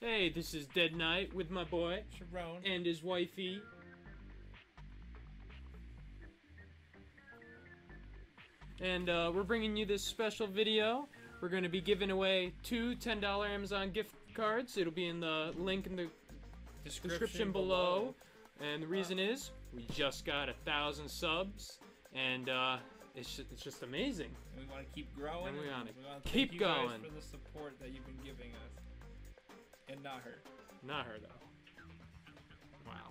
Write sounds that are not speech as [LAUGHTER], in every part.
Hey, this is Dead Knight with my boy Sharon. and his wifey. And uh, we're bringing you this special video. We're going to be giving away two $10 Amazon gift cards. It'll be in the link in the description below. And the reason is we just got a thousand subs, and uh, it's just, it's just amazing. And we want to keep growing. And we wanna wanna keep thank you guys going. for the support that you've been giving us. And not her. Not her though. Wow.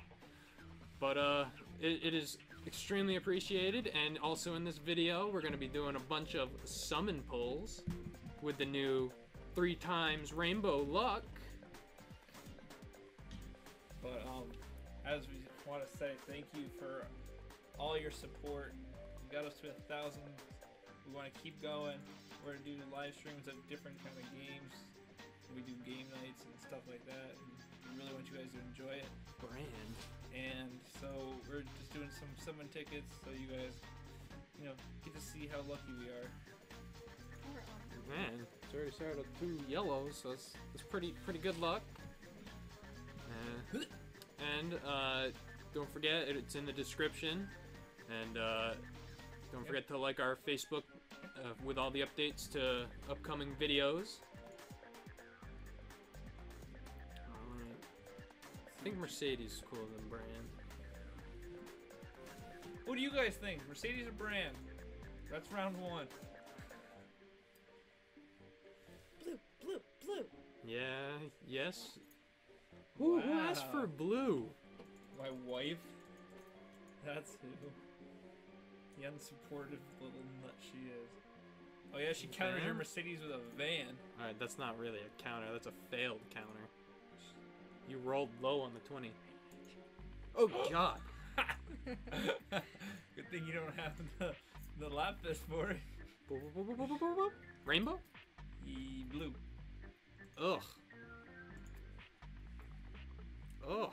But uh, it, it is extremely appreciated, and also in this video, we're gonna be doing a bunch of summon pulls with the new three times rainbow luck. But um, as we want to say, thank you for all your support. You got us to a thousand. We want to keep going. We're gonna do live streams of different kind of games. We do game nights and stuff like that. And we really want you guys to enjoy it. Brand. And so we're just doing some summon tickets so you guys, you know, get to see how lucky we are. Man, it's already started with two yellows, so it's, it's pretty pretty good luck. Uh, and uh, don't forget, it's in the description. And uh, don't forget to like our Facebook uh, with all the updates to upcoming videos. Think Mercedes is cooler than brand. What do you guys think? Mercedes or brand? That's round one. Blue, blue, blue. Yeah, yes. Who, who asked for blue? My wife? That's who. The unsupportive little nut she is. Oh yeah, she countered her Mercedes with a Vaan. Alright, that's not really a counter, that's a failed counter. You rolled low on the 20. Oh god! [LAUGHS] Good thing you don't have the, the lap fist for it. Boop, boop, boop. Rainbow? Blue. Ugh. Ugh.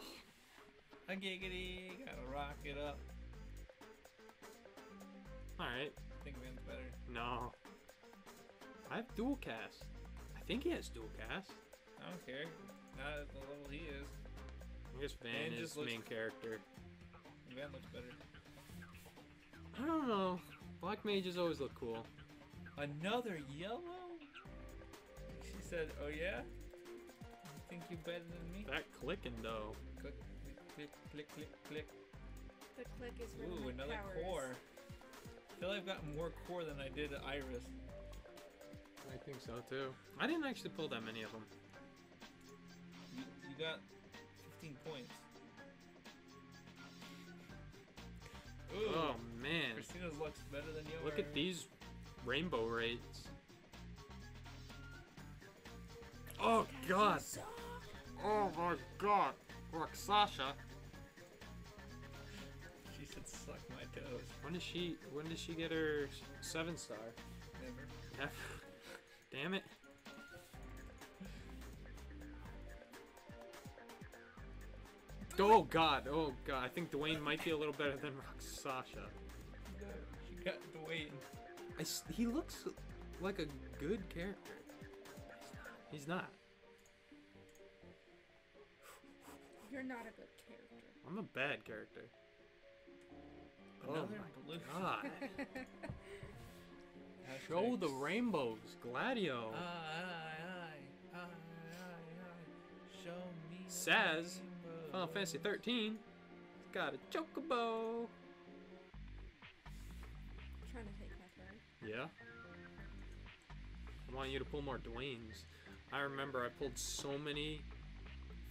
A giggity, gotta rock it up. Alright, I think Vaan's better. no. I have dual cast. I think he has dual cast. I don't care. Not at the level he is. I guess Vaan Vaan is the looks- main character. Vaan looks better. I don't know. Black mages always look cool. Another yellow? She said, oh yeah? You think you're better than me? That clicking though. Click, click, click, click, click. The click is one of Ooh, another powers. Cor. I feel like I've got more Cor than I did at Iris. I think so too. I didn't actually pull that many of them. You, got 15 points. Ooh, Oh man. Christina's looks better than yours. Look at these rainbow rates. Oh god! Oh my god! Look, Sasha. She said, suck my toes. When does she? When does she get her seven star? Never. Never. Damn it! Oh god! Oh god! I think Dwayne might be a little better than Rakshasa. She got, Dwayne. I s he looks like a good character. He's not. You're not a good character. I'm a bad character. Another oh my god! [LAUGHS] Show the rainbows, Gladio. Aye, aye, aye, aye, aye, aye. Show me. the Saz, rainbow. Final Fantasy 13. It's got a chocobo. trying to take my turn. Yeah. I want you to pull more Dwaynes. I remember I pulled so many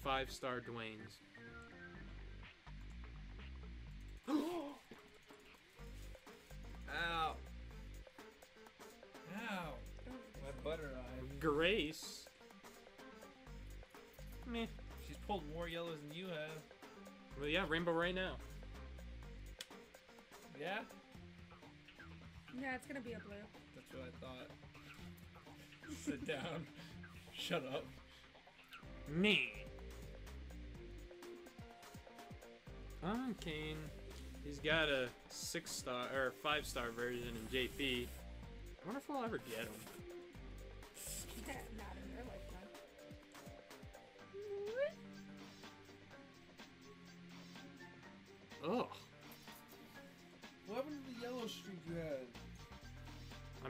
five star Dwaynes. [GASPS] Ow! Ow! My butter eye. Grace. Meh. She's pulled more yellows than you have. Well, yeah, rainbow right now. Yeah? Yeah, it's gonna be a blue. That's what I thought. Sit down. [LAUGHS] Shut up. Me. Oh, Kain. He's got a six star or five star version in JP. I wonder if I'll ever get him.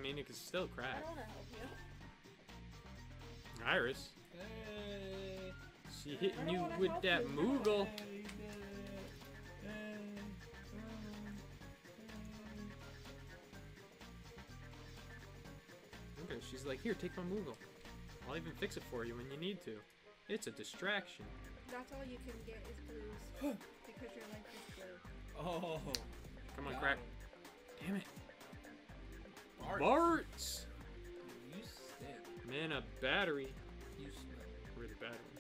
It's still I cracked. don't want to help you. Iris, Hey. she hitting you with that you. Moogle. Hey, you. Hey. Okay, she's like, here, take my Moogle. I'll even fix it for you when you need to. It's a distraction. That's all you can get is blues [GASPS] because your life is blue. Oh. Come on, crack. him. Damn. Bart. Bartz! You stink. Man, a battery. You smell. Where's the battery?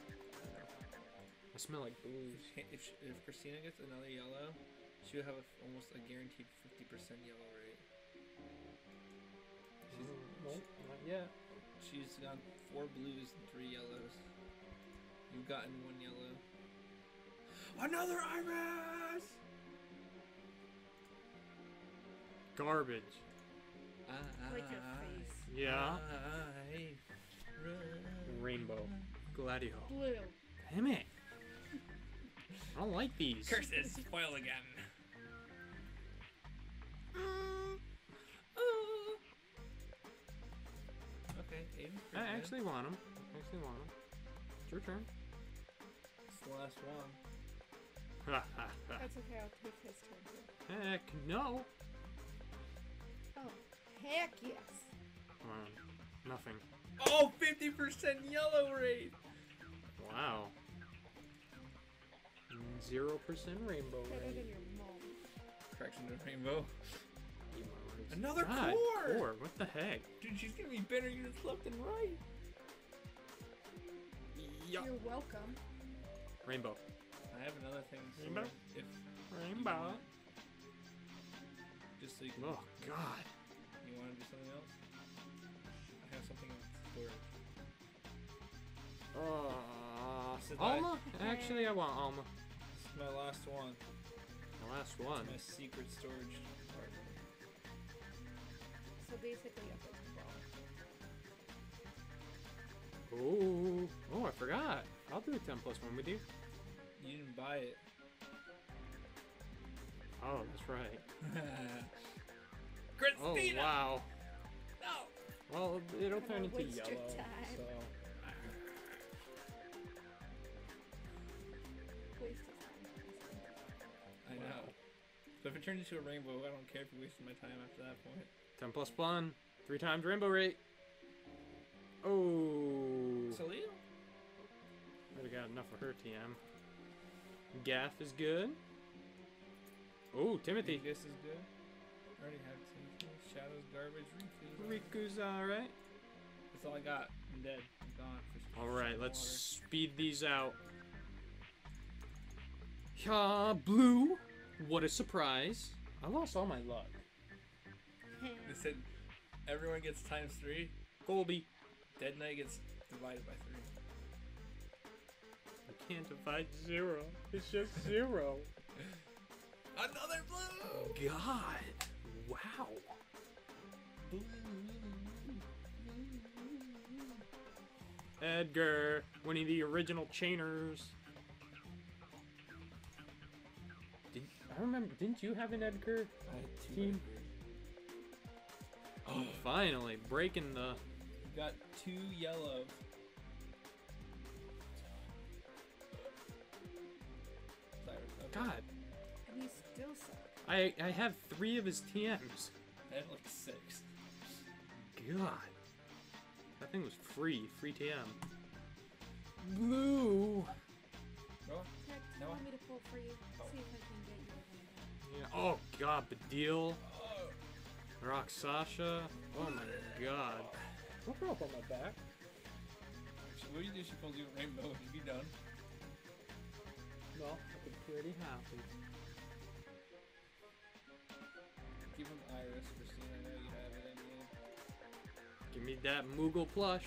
I smell like blues. If, if, if Christina gets another yellow, she'll have a, almost a guaranteed 50% yellow rate. She's, mm, Nope, not yet. she's got four blues and three yellows. You've gotten one yellow. Another iris! Garbage. Like your ah, face. Yeah. I. Rainbow. Gladio. Blue. Damn it. I don't like these. Curses! Spoil again. [GASPS] Okay, Aiden. I actually want them. I actually want them. It's your turn. It's the last one. [LAUGHS] That's okay. I'll take his turn too. Heck no. Oh, heck yes. Come on. Nothing. Oh, 50% yellow rate! Wow. Zero percent rainbow Better rate. than your mom. Correction to rainbow. Another God, Cor! Cor. What the heck? Dude, she's gonna be better units left and right. Yup. You're welcome. Rainbow. I have another thing. So Rainbow? If Rainbow. just so you can, Oh God. You want to do something else? I have something in storage. Uh, Said I- Alma? Actually, I want Alma. This is my last one. The last one. My secret storage compartment. So basically, up to 12. Oh, oh, I forgot. I'll do a 10 plus 1 with you. You didn't buy it. Oh, that's right. [LAUGHS] Oh, wow. No! Well, it'll turn into waste your yellow. time. So, Waste his time. I know. But if it turns into a rainbow, I don't care if you wasted my time after that point. 10 plus 1. Three times rainbow rate. Oh. Salil? Already got enough of her TM. Gaff is good. Oh, Timothy. This is good. I already have two. Shadows, garbage, Riku. Riku's alright. That's all I got. I'm dead. I'm gone. Alright, let's water. speed these out. Yeah, blue. What a surprise. I lost all my luck. They said everyone gets times three. Colby. Dead Knight gets divided by three. I can't divide zero. It's just zero. [LAUGHS] Another blue! God. Wow. Edgar, one of the original chainers. Did, I remember, didn't you have an Edgar? I had two Team. Edgars. Oh, finally, breaking the. Got two yellows. Cyrus, okay. God, And you still suck. I I have three of his TMs. I have like six. God, that thing was free, free TM. Blue. Oh, Go on. Do you want me to pull for you? Oh. See if I can get you Yeah. Oh God, Badil, Oh. Rakshasa. Oh my God. Don't throw up on my back. She- What do you do? She pulls you a rainbow. Would you be done? Well, I'd be pretty happy. Give him Iris, Christine. Give me that Moogle plush.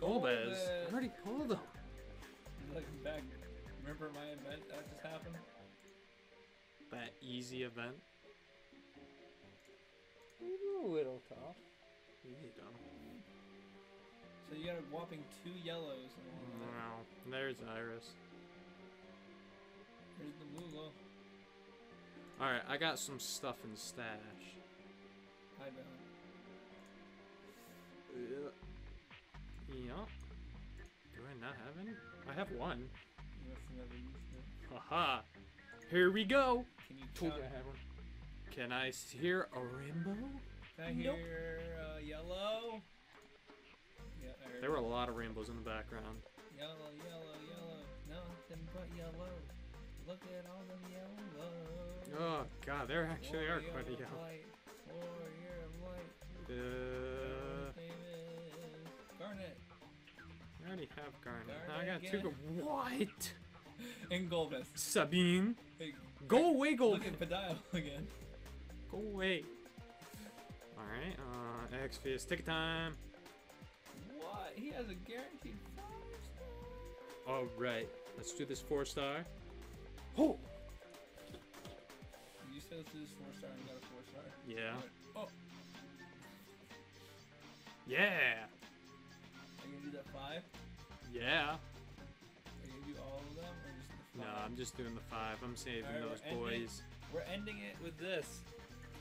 Golbez. Golbez. I already pulled him. Looking back, remember my event that just happened? That easy event. A little tough. Easy done. So you got a whopping two yellows. And all. Wow. There's Iris. Here's the Moogle. All right, I got some stuff in stash. I don't. Yeah. Do I not have any? I have one. You must have never used it. Haha. Here we go. Can you Told count? I had one. Can I s- hear a rainbow? Can I Nope. hear uh, yellow? Yeah, There were a lot of rainbows in the background. Yellow, yellow, yellow. Nothing but yellow. Look at all the yellow. Oh god, there actually are Warrior quite a of yellow. light, Warrior of light. Uh, His name is Garnet. I already have Garnet. Garnet I got two. again. Go- what? [LAUGHS] And Golbez. Sabine, Hey, go away, go Look at Padial [LAUGHS] again. Go away. Alright, uh, X Fist, ticket time. What? He has a guaranteed five star. Alright, let's do this four star. Oh! You said this is four star and you got a four star. Yeah. Oh, Yeah! are you gonna do that five? Yeah! Are you gonna do all of them or just the No. I'm just doing the five. I'm saving Alright, we're those ending. boys. We're ending it with this.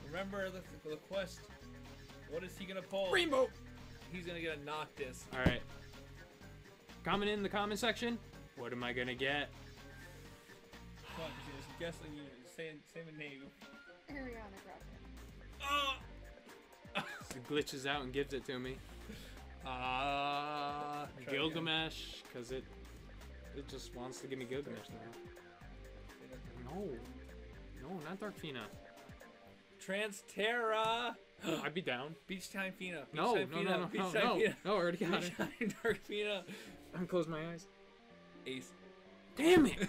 Remember the, the quest. What is he gonna pull? Rainbow! He's gonna get a Noctis. Alright. Comment in the comment section. What am I gonna get? Guessing. You saying saying a name. Ariana Grande. Oh! It [LAUGHS] glitches out and gives it to me. Uh, Gilgamesh, because it it just wants to give me Gilgamesh now. No. No, not Dark Fina. Transterra. [GASPS] I'd be down. Beach time Fina. Beach No, no, time no, Fina. no, Beach no, time no, Fina. no, I already got Beach it. time Dark Fina. I'm close my eyes. Ace. Damn it! [LAUGHS]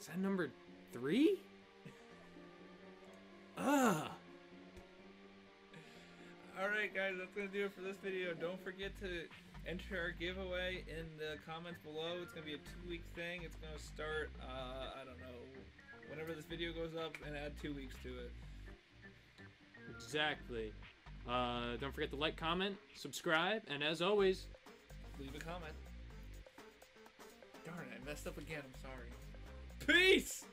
Is that number three? Ugh. Alright guys, that's gonna do it for this video. Don't forget to enter our giveaway in the comments below. It's gonna be a two week thing. It's gonna start, uh, I don't know, whenever this video goes up and add two weeks to it. Exactly. Uh, don't forget to like, comment, subscribe, and as always, Leave a comment. Darn it, I messed up again. I'm sorry. Peace!